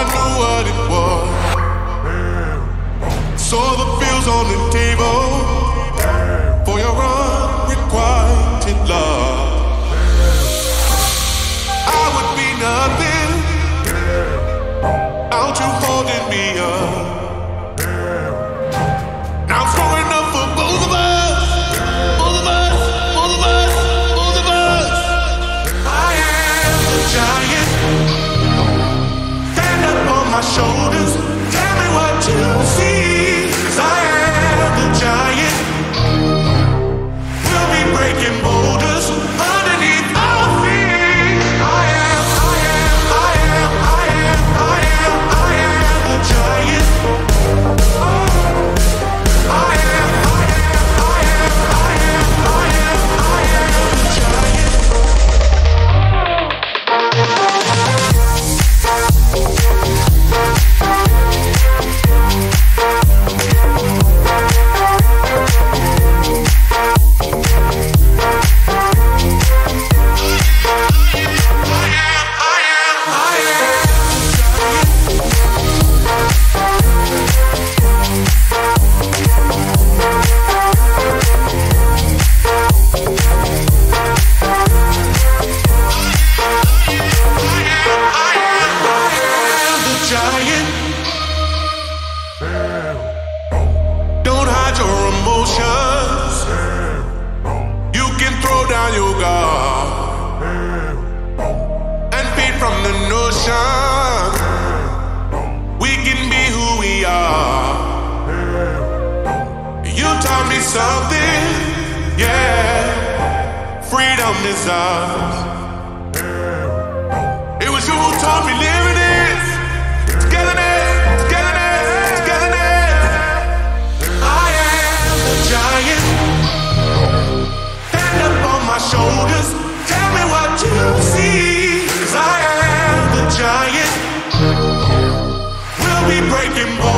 I knew what it was. Saw the bills on the table for your unrequited love. I would be nothing out you holding me up. dying. Don't hide your emotions. You can throw down your guard and feed from the notion we can be who we are. You taught me something, yeah. Freedom is ours. looking for